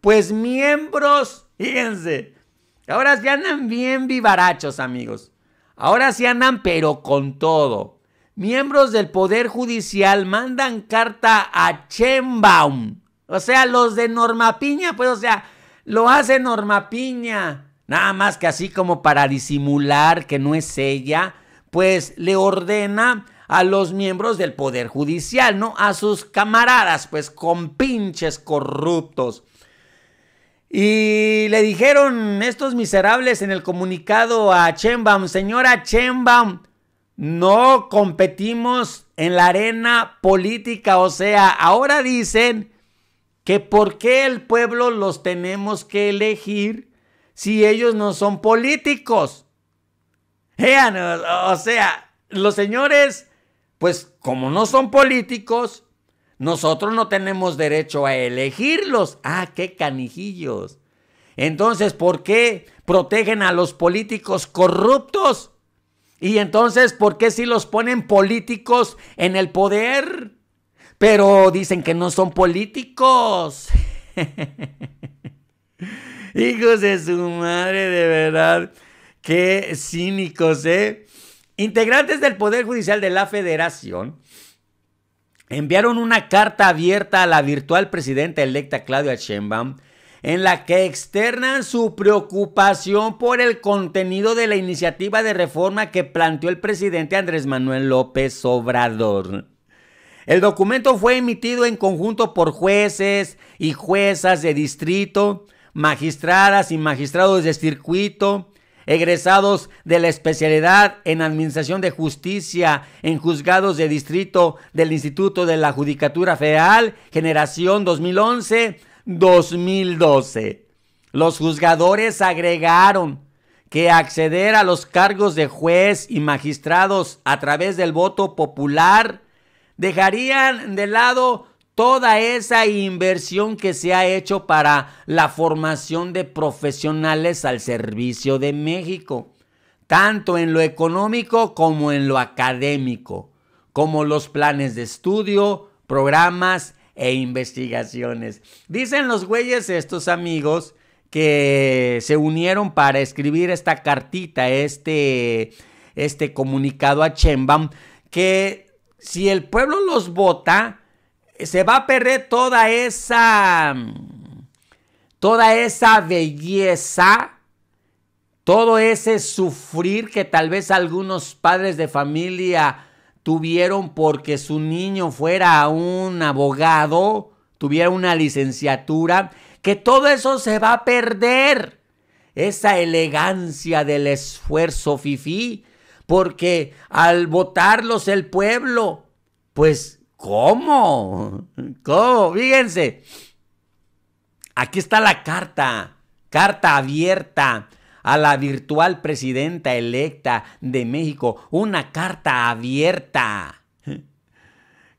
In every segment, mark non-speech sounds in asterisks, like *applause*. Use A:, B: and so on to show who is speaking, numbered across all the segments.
A: Pues miembros, fíjense, ahora sí andan bien vivarachos, amigos. Ahora sí andan, pero con todo. Miembros del Poder Judicial mandan carta a Chembaum. O sea, los de Norma Piña, pues, o sea, lo hace Norma Piña. Nada más que así como para disimular que no es ella, pues le ordena a los miembros del Poder Judicial, ¿no? A sus camaradas, pues con pinches corruptos. Y le dijeron estos miserables en el comunicado a Chembaum, señora Chembaum, no competimos en la arena política, o sea, ahora dicen que por qué el pueblo los tenemos que elegir si ellos no son políticos. Vean, o sea, los señores pues como no son políticos, nosotros no tenemos derecho a elegirlos. Ah, qué canijillos. Entonces, ¿por qué protegen a los políticos corruptos? Y entonces, ¿por qué si los ponen políticos en el poder? Pero dicen que no son políticos. *laughs* Hijos de su madre, de verdad. Qué cínicos, ¿eh? Integrantes del Poder Judicial de la Federación enviaron una carta abierta a la virtual presidenta electa Claudia Sheinbaum en la que externan su preocupación por el contenido de la iniciativa de reforma que planteó el presidente Andrés Manuel López Obrador. El documento fue emitido en conjunto por jueces y juezas de distrito, magistradas y magistrados de circuito, egresados de la especialidad en Administración de Justicia en juzgados de distrito del Instituto de la Judicatura Federal, generación 2011-2012. Los juzgadores agregaron que acceder a los cargos de juez y magistrados a través del voto popular dejarían de lado toda esa inversión que se ha hecho para la formación de profesionales al servicio de México, tanto en lo económico como en lo académico, como los planes de estudio, programas e investigaciones. Dicen los güeyes estos amigos que se unieron para escribir esta cartita, este, este comunicado a Chembam, que si el pueblo los vota, se va a perder toda esa, toda esa belleza, todo ese sufrir que tal vez algunos padres de familia tuvieron porque su niño fuera un abogado, tuviera una licenciatura, que todo eso se va a perder. Esa elegancia del esfuerzo fifí, porque al votarlos el pueblo, pues ¿Cómo? ¿Cómo? Fíjense. Aquí está la carta. Carta abierta a la virtual presidenta electa de México. Una carta abierta.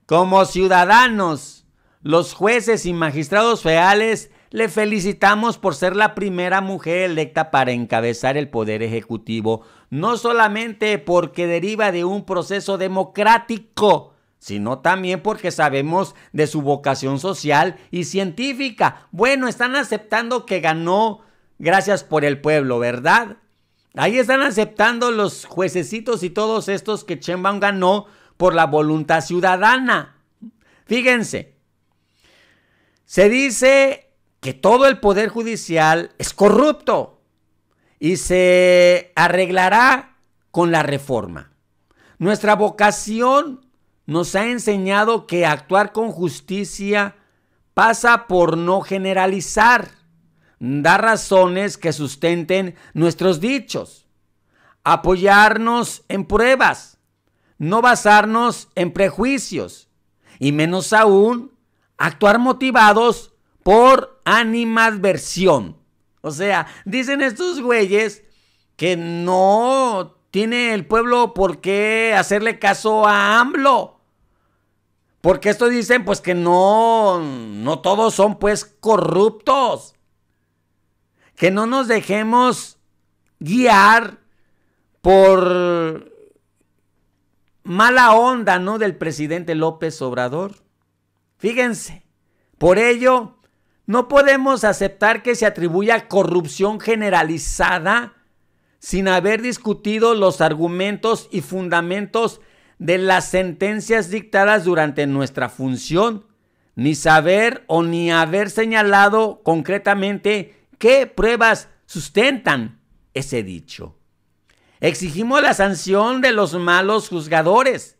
A: Como ciudadanos, los jueces y magistrados federales le felicitamos por ser la primera mujer electa para encabezar el Poder Ejecutivo, no solamente porque deriva de un proceso democrático, sino también porque sabemos de su vocación social y científica. Bueno, están aceptando que ganó gracias por el pueblo, ¿verdad? Ahí están aceptando los juececitos y todos estos que Chemban ganó por la voluntad ciudadana. Fíjense, se dice que todo el poder judicial es corrupto y se arreglará con la reforma. Nuestra vocación nos ha enseñado que actuar con justicia pasa por no generalizar, dar razones que sustenten nuestros dichos, apoyarnos en pruebas, no basarnos en prejuicios y menos aún actuar motivados por animadversión. O sea, dicen estos güeyes que no tiene el pueblo por qué hacerle caso a AMLO. Porque esto dicen pues que no, no todos son pues corruptos. Que no nos dejemos guiar por mala onda, ¿no? Del presidente López Obrador. Fíjense, por ello No podemos aceptar que se atribuya corrupción generalizada sin haber discutido los argumentos y fundamentos de las sentencias dictadas durante nuestra función, ni saber o ni haber señalado concretamente qué pruebas sustentan ese dicho. Exigimos la sanción de los malos juzgadores,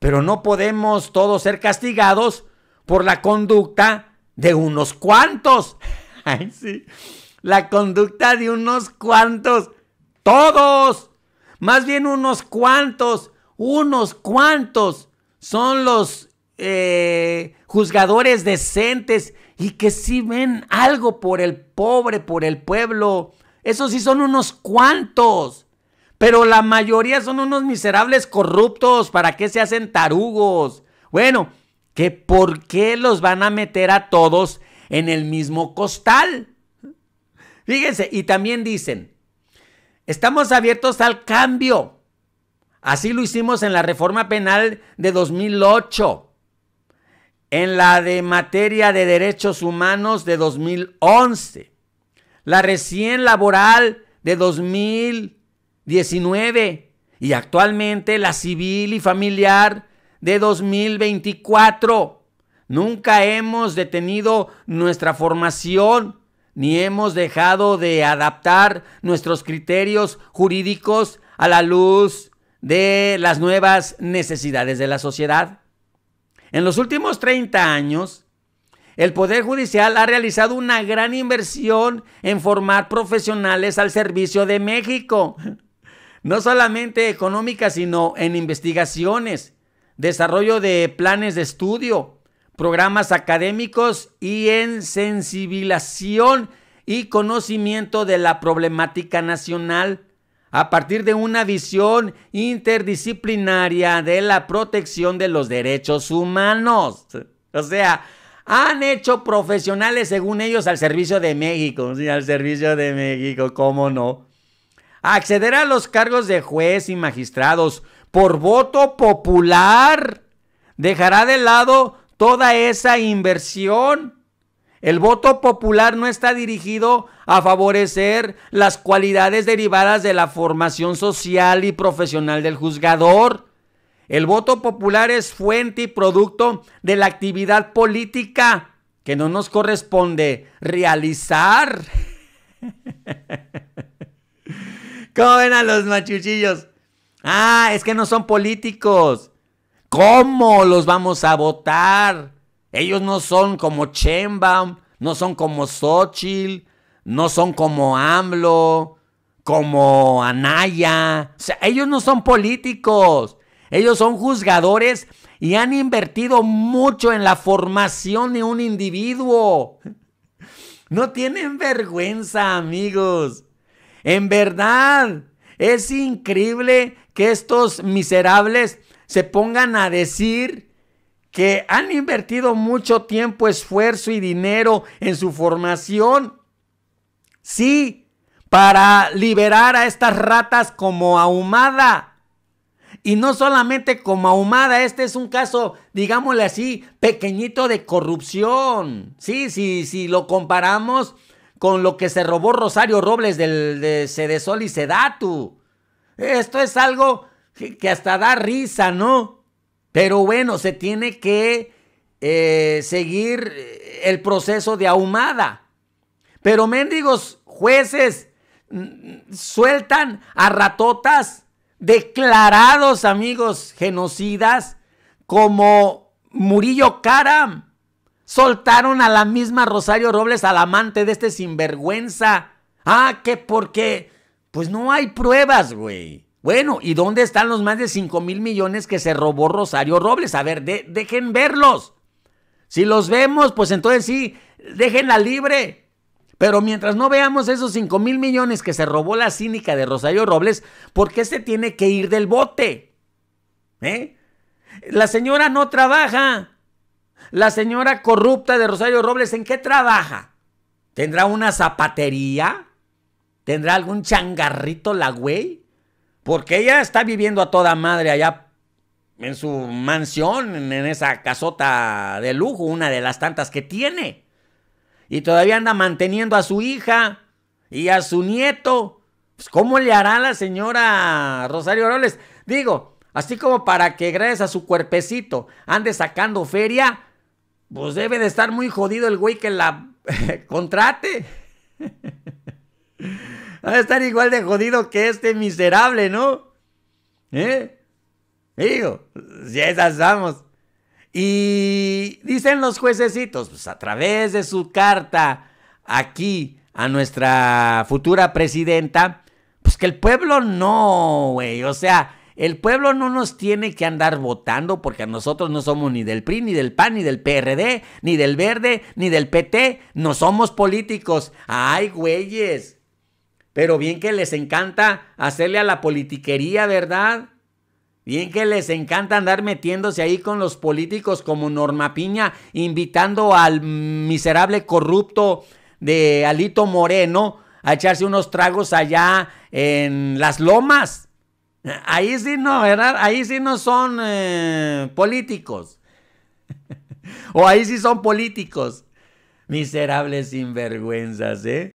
A: pero no podemos todos ser castigados por la conducta de unos cuantos. *laughs* Ay, sí. La conducta de unos cuantos. Todos. Más bien unos cuantos. Unos cuantos son los eh, juzgadores decentes y que sí ven algo por el pobre, por el pueblo. Esos sí son unos cuantos. Pero la mayoría son unos miserables corruptos. ¿Para qué se hacen tarugos? Bueno, que por qué los van a meter a todos en el mismo costal. Fíjense, y también dicen, estamos abiertos al cambio. Así lo hicimos en la reforma penal de 2008, en la de materia de derechos humanos de 2011, la recién laboral de 2000 19 y actualmente la civil y familiar de 2024. Nunca hemos detenido nuestra formación ni hemos dejado de adaptar nuestros criterios jurídicos a la luz de las nuevas necesidades de la sociedad. En los últimos 30 años, el Poder Judicial ha realizado una gran inversión en formar profesionales al servicio de México no solamente económicas, sino en investigaciones, desarrollo de planes de estudio, programas académicos y en sensibilización y conocimiento de la problemática nacional a partir de una visión interdisciplinaria de la protección de los derechos humanos. O sea, han hecho profesionales según ellos al servicio de México, ¿sí? al servicio de México, ¿cómo no? acceder a los cargos de juez y magistrados por voto popular dejará de lado toda esa inversión. El voto popular no está dirigido a favorecer las cualidades derivadas de la formación social y profesional del juzgador. El voto popular es fuente y producto de la actividad política que no nos corresponde realizar. *laughs* ¿Cómo ven a los machuchillos? Ah, es que no son políticos. ¿Cómo los vamos a votar? Ellos no son como Chembaum, no son como Xochitl, no son como AMLO, como Anaya. O sea, ellos no son políticos. Ellos son juzgadores y han invertido mucho en la formación de un individuo. No tienen vergüenza, amigos. En verdad, es increíble que estos miserables se pongan a decir que han invertido mucho tiempo, esfuerzo y dinero en su formación. Sí, para liberar a estas ratas como ahumada. Y no solamente como ahumada, este es un caso, digámosle así, pequeñito de corrupción. Sí, sí, si lo comparamos con lo que se robó Rosario Robles del, de Cedesol y Sedatu. Esto es algo que, hasta da risa, ¿no? Pero bueno, se tiene que eh, seguir el proceso de ahumada. Pero mendigos jueces mm, sueltan a ratotas declarados amigos genocidas como Murillo Karam, Soltaron a la misma Rosario Robles, al amante de este sinvergüenza. Ah, que porque, pues no hay pruebas, güey. Bueno, ¿y dónde están los más de 5 mil millones que se robó Rosario Robles? A ver, dejen verlos. Si los vemos, pues entonces sí, déjenla libre. Pero mientras no veamos esos 5 mil millones que se robó la cínica de Rosario Robles, ¿por qué se tiene que ir del bote? ¿Eh? La señora no trabaja. La señora corrupta de Rosario Robles, ¿en qué trabaja? ¿Tendrá una zapatería? ¿Tendrá algún changarrito la güey? Porque ella está viviendo a toda madre allá en su mansión, en esa casota de lujo, una de las tantas que tiene. y todavía anda manteniendo a su hija y a su nieto. Pues, ¿Cómo le hará la señora Rosario Robles? Digo, así como para que gracias a su cuerpecito ande sacando feria, pues debe de estar muy jodido el güey que la *laughs* contrate. *laughs* Va a estar igual de jodido que este miserable, ¿no? ¿Eh? Digo, si esas vamos. Y dicen los juececitos, pues a través de su carta aquí a nuestra futura presidenta, pues que el pueblo no, güey, o sea, el pueblo no nos tiene que andar votando porque nosotros no somos ni del PRI, ni del PAN, ni del PRD, ni del Verde, ni del PT, no somos políticos. Ay, güeyes. Pero bien que les encanta hacerle a la politiquería, ¿verdad? Bien que les encanta andar metiéndose ahí con los políticos como Norma Piña, invitando al miserable corrupto de Alito Moreno a echarse unos tragos allá en las lomas. Ahí sí no, ¿verdad? Ahí sí no son eh, políticos. *laughs* o ahí sí son políticos. Miserables sinvergüenzas, ¿eh?